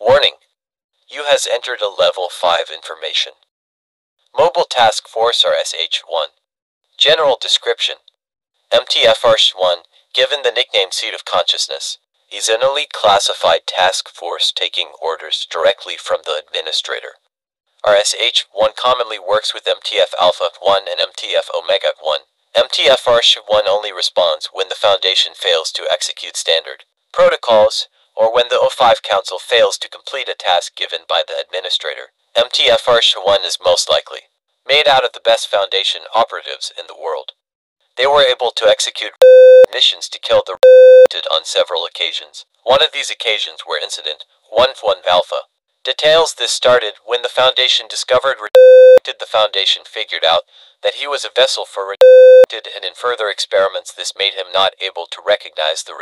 Warning. You has entered a level 5 information. Mobile Task Force RSH-1. General description. MTFR-1, given the nickname Seat of Consciousness, is an elite classified task force taking orders directly from the administrator. RSH-1 commonly works with MTF Alpha-1 and MTF Omega-1. MTFR-1 only responds when the Foundation fails to execute standard protocols, or when the O5 Council fails to complete a task given by the administrator. MTFR-1 is most likely made out of the best Foundation operatives in the world. They were able to execute missions to kill the on several occasions. One of these occasions were Incident 1-1 Alpha. Details this started when the Foundation discovered the Foundation figured out that he was a vessel for and in further experiments this made him not able to recognize the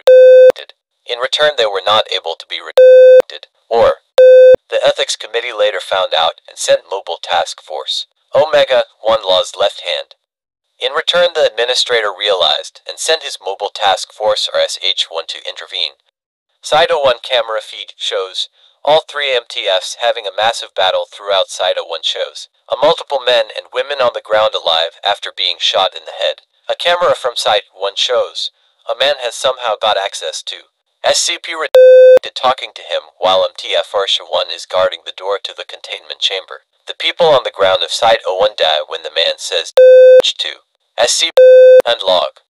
in return, they were not able to be rejected, or the Ethics Committee later found out and sent Mobile Task Force Omega 1 Law's left hand. In return, the administrator realized and sent his Mobile Task Force RSH-1 to intervene. Site 1 camera feed shows all three MTFs having a massive battle throughout Site 1 shows. A multiple men and women on the ground alive after being shot in the head. A camera from Site 1 shows a man has somehow got access to SCP did talking to him while MTF Arsha 1 is guarding the door to the containment chamber. The people on the ground of Site 01 die when the man says 2. SCP and log.